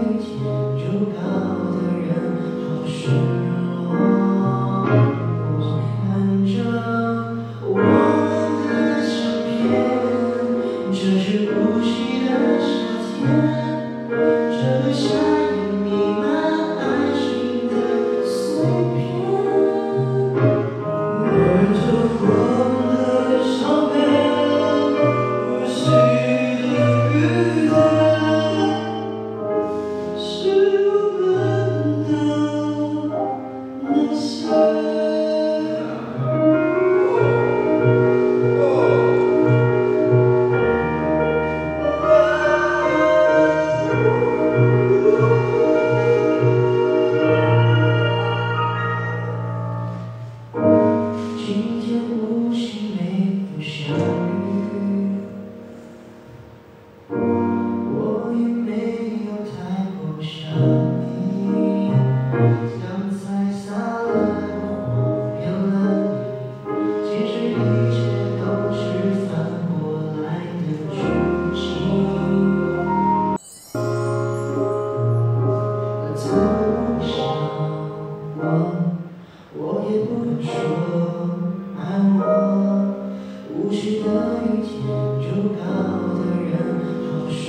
一天就靠的人，好失今天无心没有下雨，我也没有太过想你。刚才洒了谎骗了你，其实一切都是反过来的剧情。从想我。我也不敢说我，无需等一天就告的人，好失